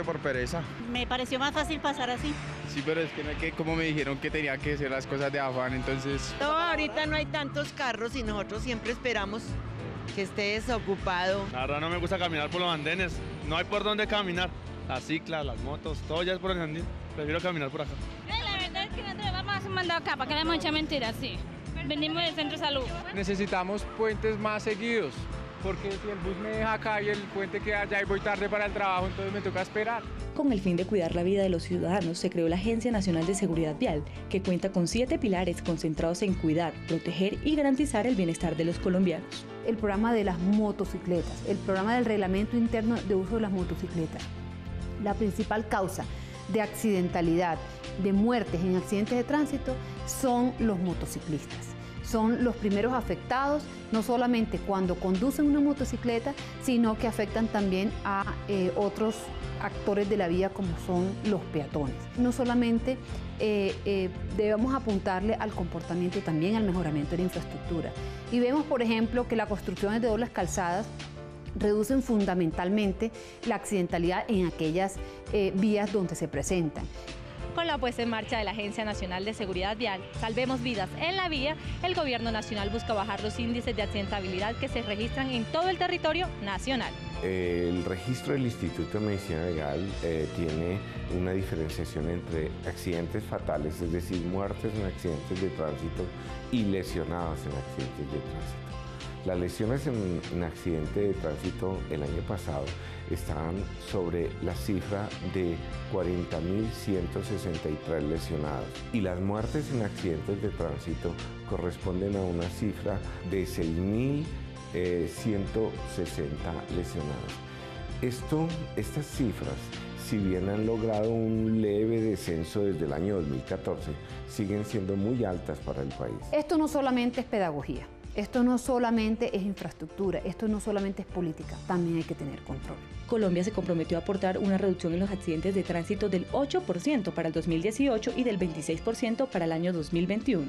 que por pereza. Me pareció más fácil pasar así. Sí, pero es que no hay que, como me dijeron que tenía que hacer las cosas de afán, entonces... No, ahorita no hay tantos carros y nosotros siempre esperamos que esté desocupado. La verdad no me gusta caminar por los andenes, no hay por dónde caminar. Las ciclas, las motos, todo ya es por el andén. Prefiero caminar por acá. La verdad es que nosotros vamos a hacer un mandado acá, para que le hemos hecho mentiras, sí. Venimos del centro de salud. Necesitamos puentes más seguidos, porque si el bus me deja acá y el puente queda allá y voy tarde para el trabajo, entonces me toca esperar. Con el fin de cuidar la vida de los ciudadanos, se creó la Agencia Nacional de Seguridad Vial, que cuenta con siete pilares concentrados en cuidar, proteger y garantizar el bienestar de los colombianos. El programa de las motocicletas, el programa del reglamento interno de uso de las motocicletas. La principal causa de accidentalidad, de muertes en accidentes de tránsito son los motociclistas. Son los primeros afectados, no solamente cuando conducen una motocicleta, sino que afectan también a eh, otros actores de la vía como son los peatones. No solamente eh, eh, debemos apuntarle al comportamiento, también al mejoramiento de la infraestructura. Y vemos, por ejemplo, que la construcción de dobles calzadas reducen fundamentalmente la accidentalidad en aquellas vías donde se presentan. Con la puesta en marcha de la Agencia Nacional de Seguridad Vial, Salvemos Vidas en la Vía, el Gobierno Nacional busca bajar los índices de accidentabilidad que se registran en todo el territorio nacional. El registro del Instituto de Medicina Legal eh, tiene una diferenciación entre accidentes fatales, es decir, muertes en accidentes de tránsito y lesionados en accidentes de tránsito. Las lesiones en, en accidente de tránsito el año pasado estaban sobre la cifra de 40.163 lesionados y las muertes en accidentes de tránsito corresponden a una cifra de 6.160 lesionados. Esto, estas cifras, si bien han logrado un leve descenso desde el año 2014, siguen siendo muy altas para el país. Esto no solamente es pedagogía. Esto no solamente es infraestructura, esto no solamente es política, también hay que tener control. Colombia se comprometió a aportar una reducción en los accidentes de tránsito del 8% para el 2018 y del 26% para el año 2021.